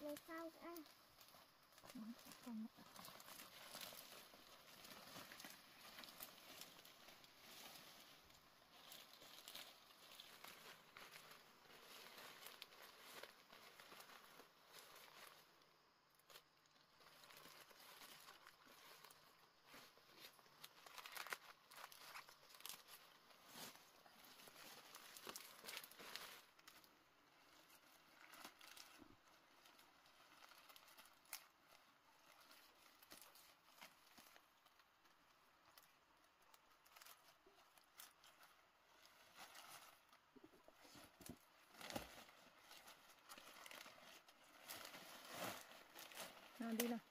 lấy sao cả Không.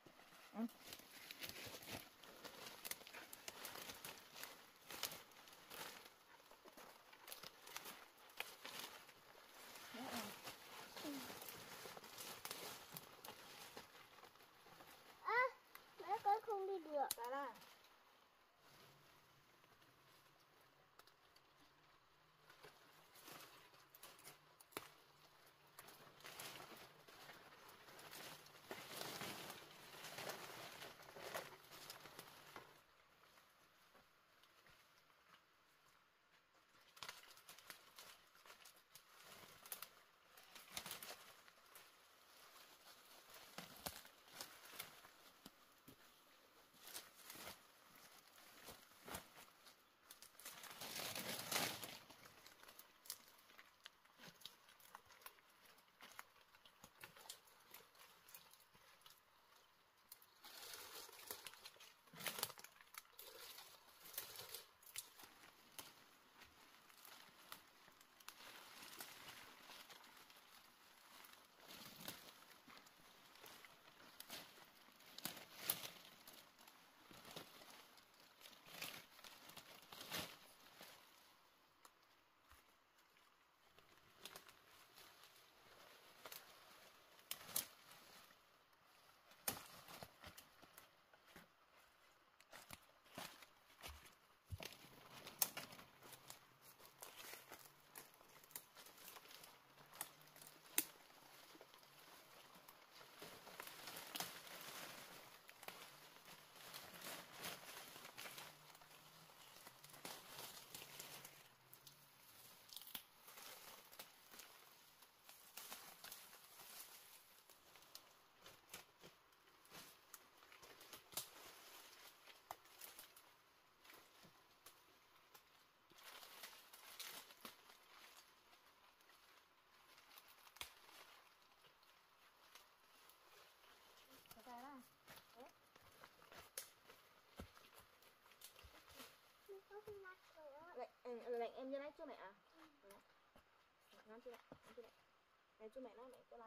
Ừ, ừ, lệnh em như này cho mẹ. À Ừ. Ngon chưa mẹ Ngon chưa mẹ Này cho mẹ nó mẹ cho lại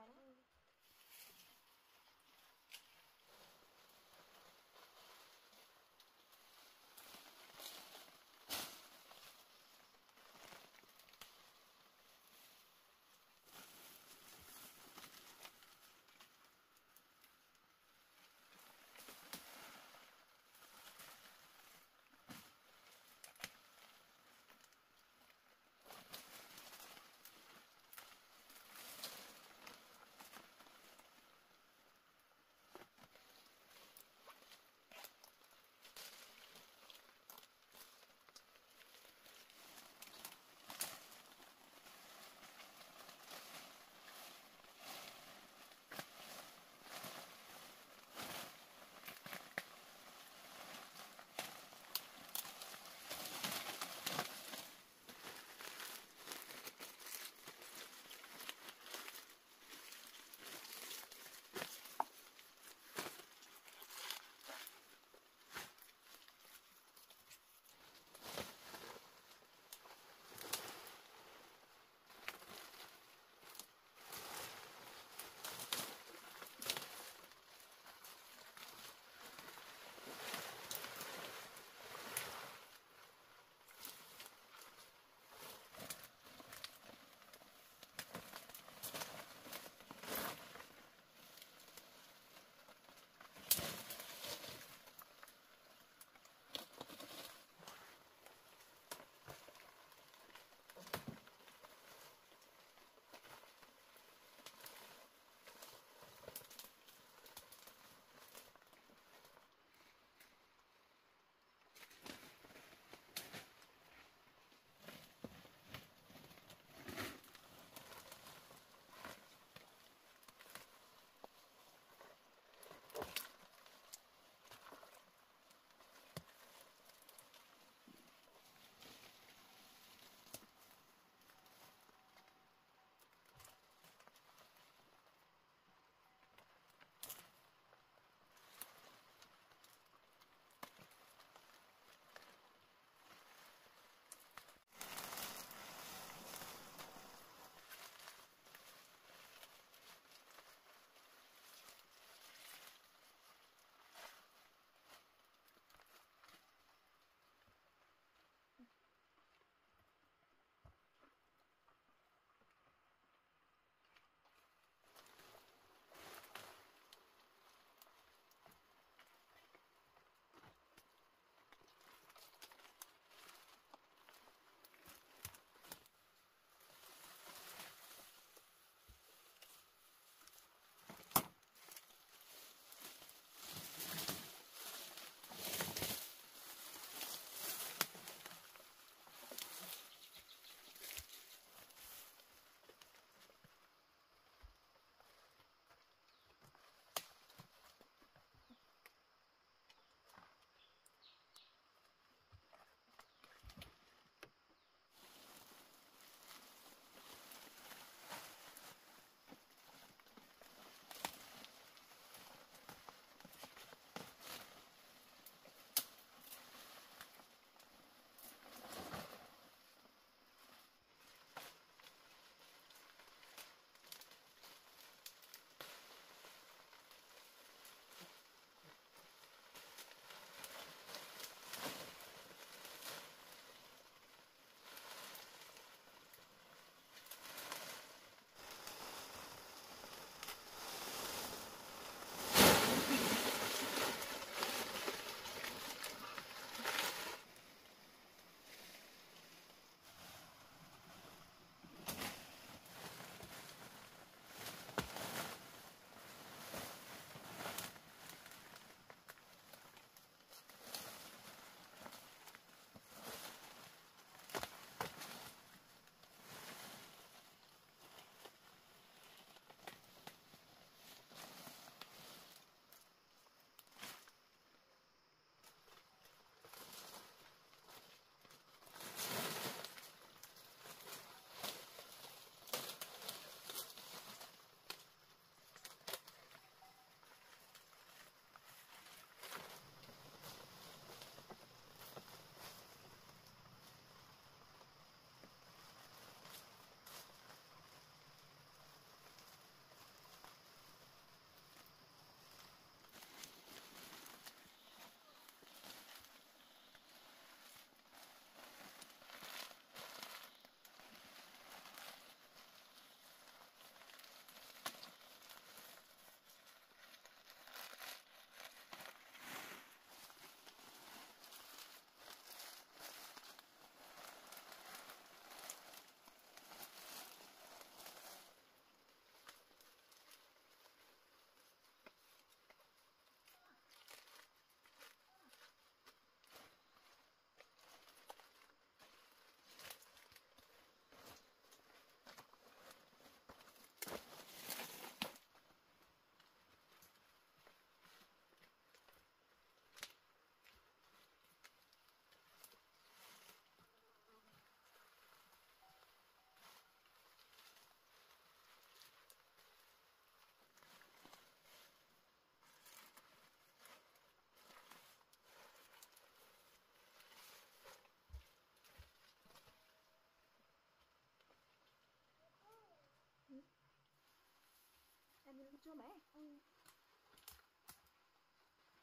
nó lên cho mẹ Ừ.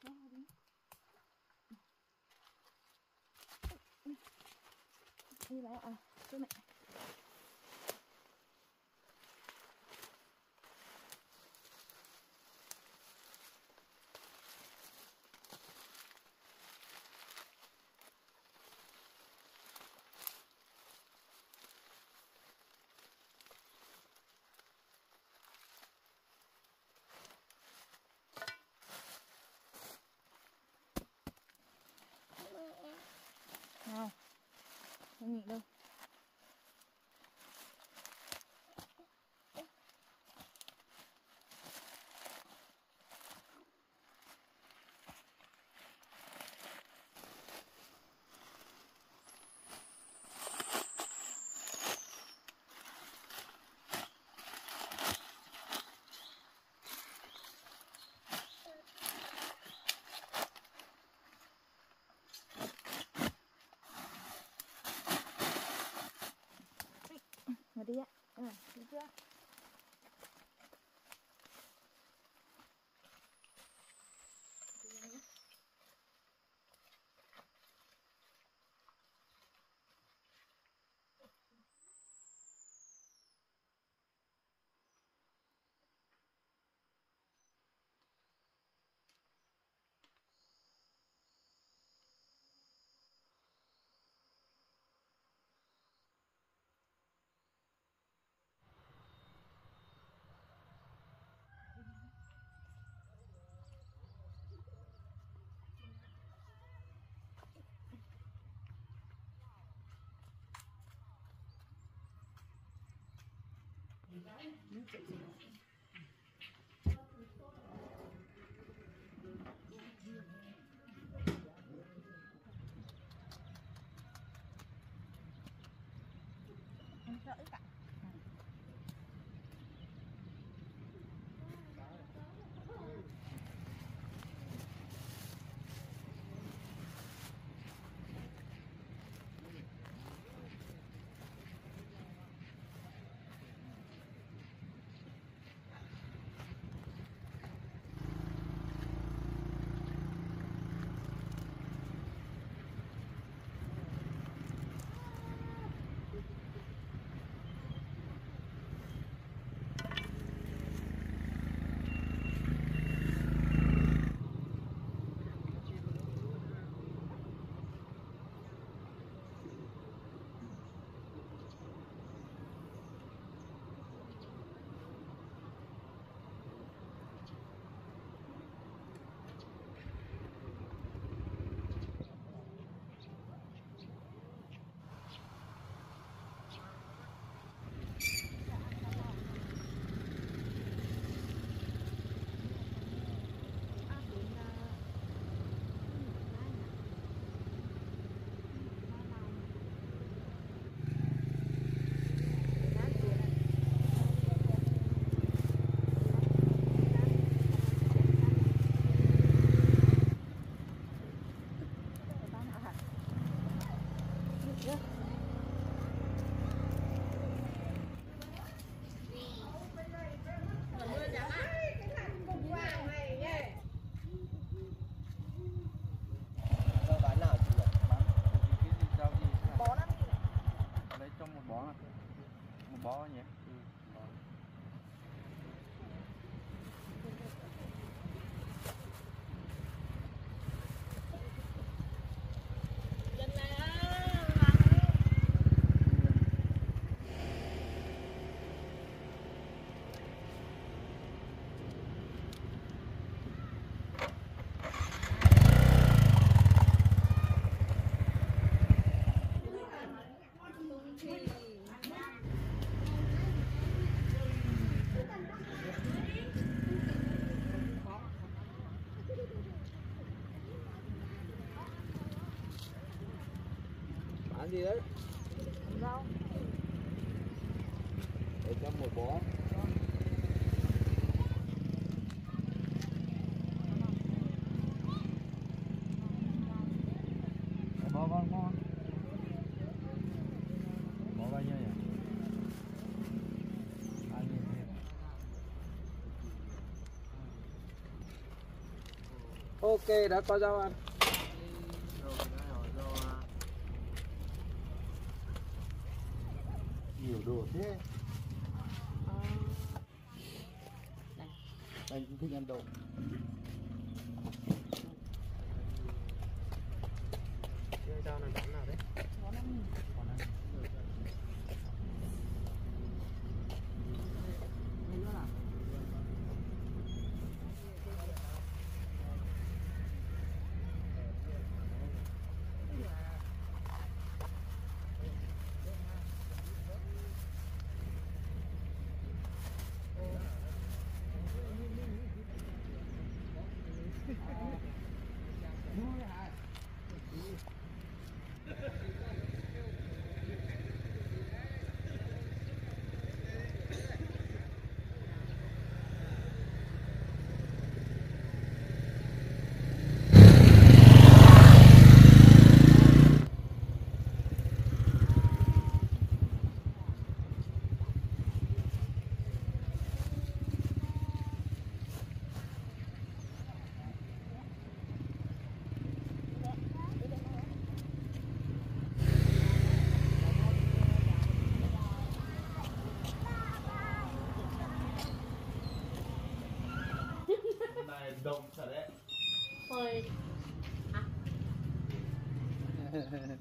Đó, đi. đi lại à cho mẹ nào không nghỉ đâu. Mà đi ạ ừ, đi めっち。gì đấy rau để cho một bó bó bao nhiêu nhỉ ok, đã có rau ăn. Ơi, Hai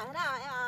干啥呢哎呀。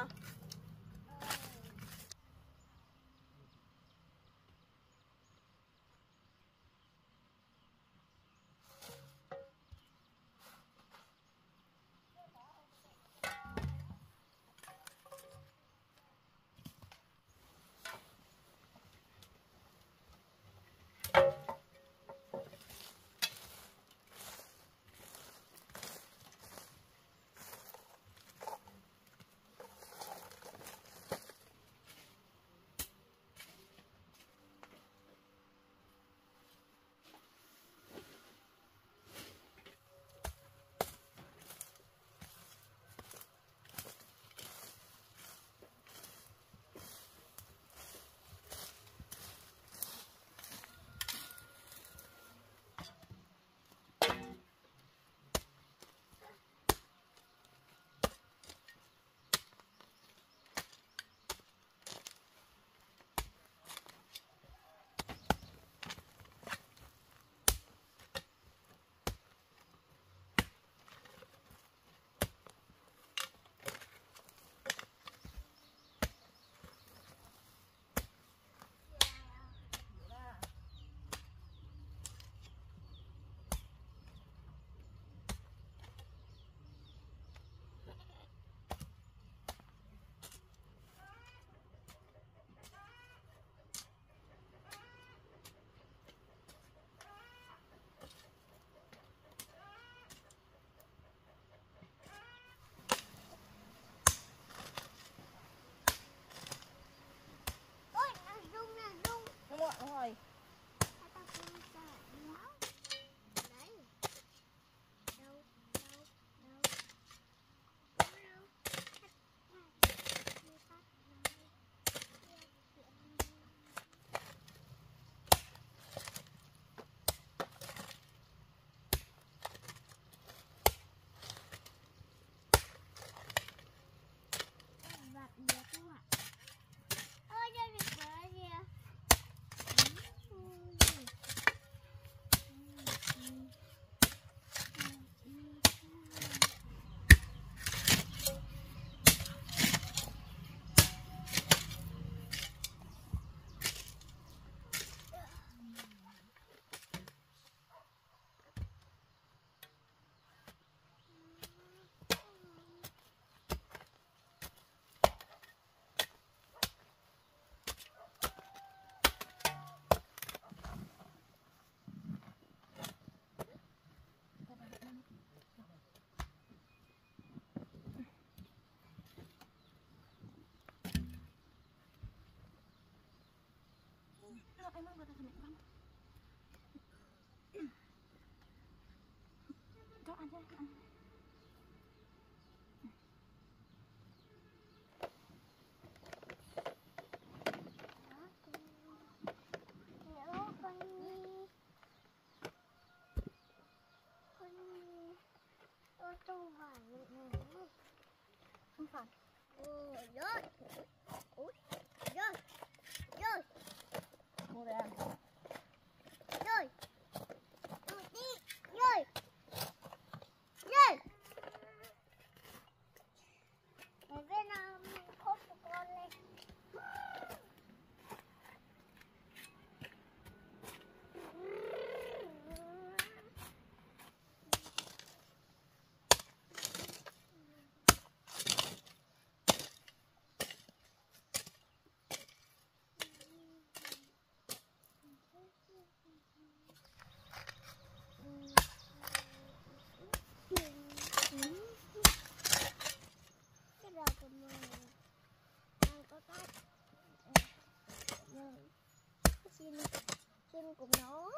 Con. Nhi con nhi tôi tu hỏi nữa Không phải. ừ rồi ui rồi rồi Mua để ăn. rồi rồi đi rồi rồi để bên nào mình khóc của con lên cái đầu của mình ăn có cái rồi xin xin của nó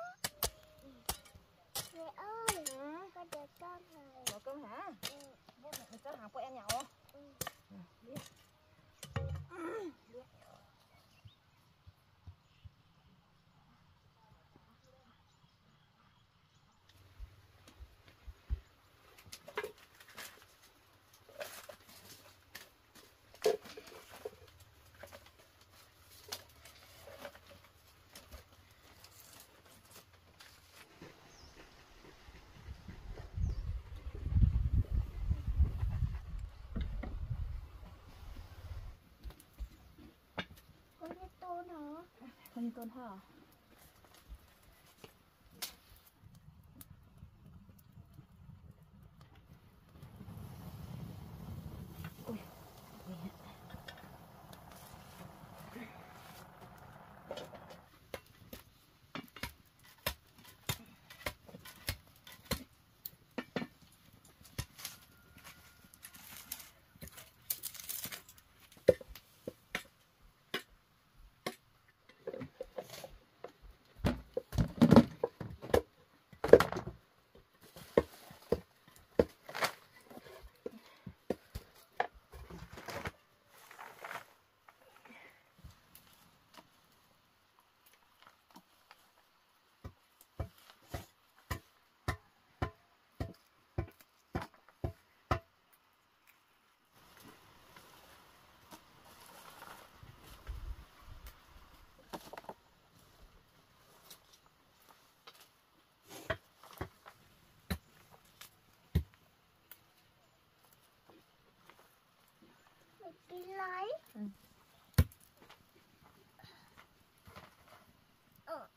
mẹ ơi con được con Nấu cơm hả? ừ. Mẹ cho hàng của em nhậu. Ừ. Biết. con biết tôn hả Con như tôn hả? Ui, mẹ đi lấy Ừ. ờ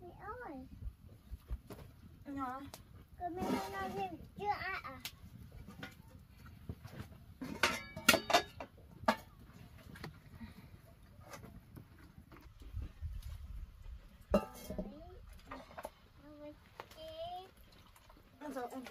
mẹ ơi Nhỏ. Cái mẹ hôm nay thêm chưa ai à? Ăn rồi em.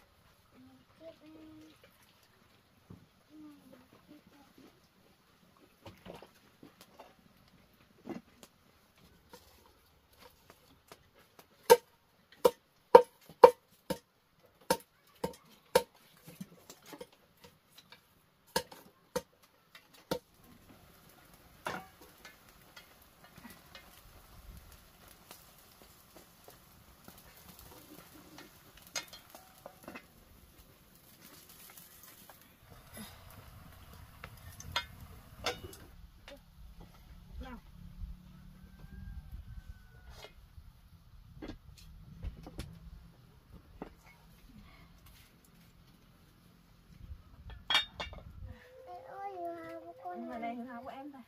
Này này hương hào của em đây.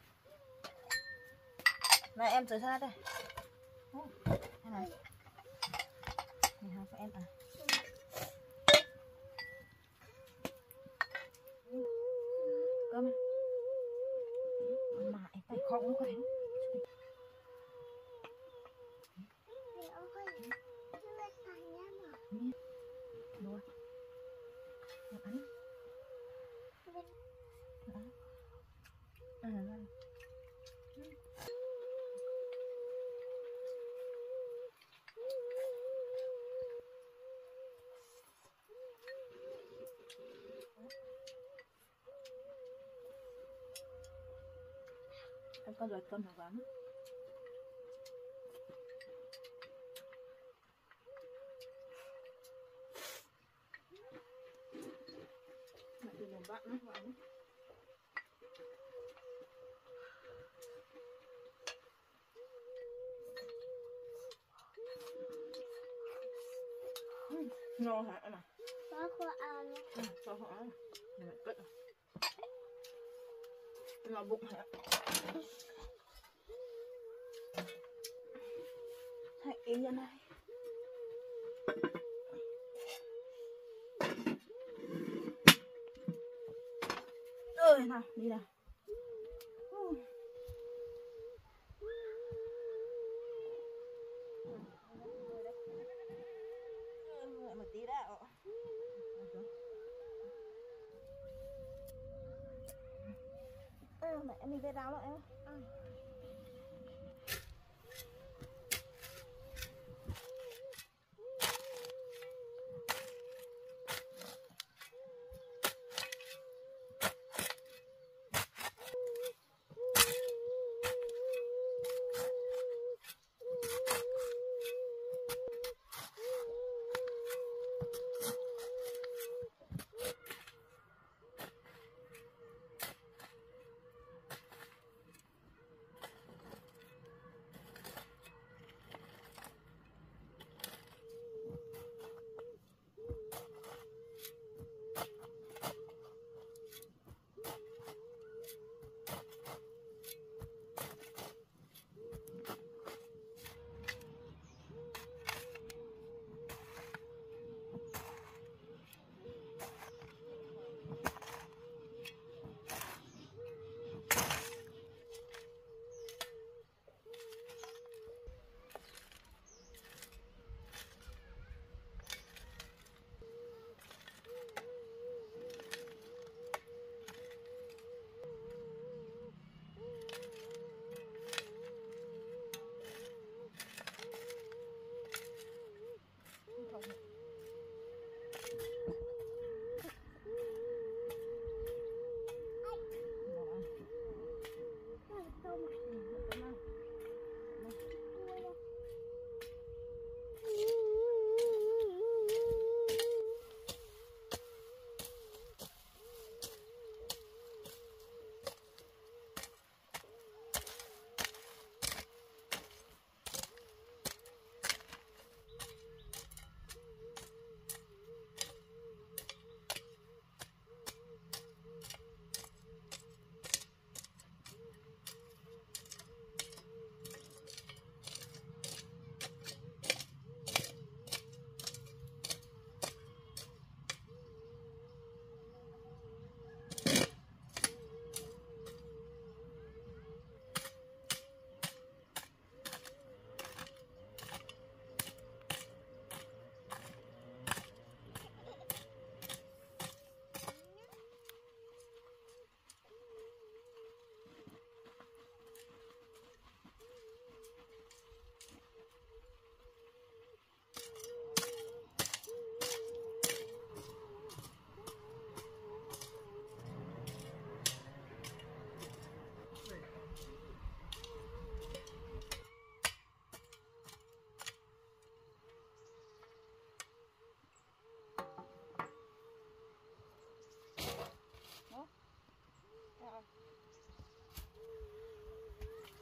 Này em rửa ra đây. này, này. Em à. Cơm à. Mà em tay không có đánh. Đùa. Em ăn. à. Con rồi cơm hả quán Mẹ đi làm bạn nó quán ngon hả em à có khoa ăn. Nhé ừ, cho họ ăn. Mẹ cất vào bụng hả? Hãy ý ra này. Ơi nào đi nào.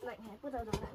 Lạnh hả? Bắt đầu đóng lại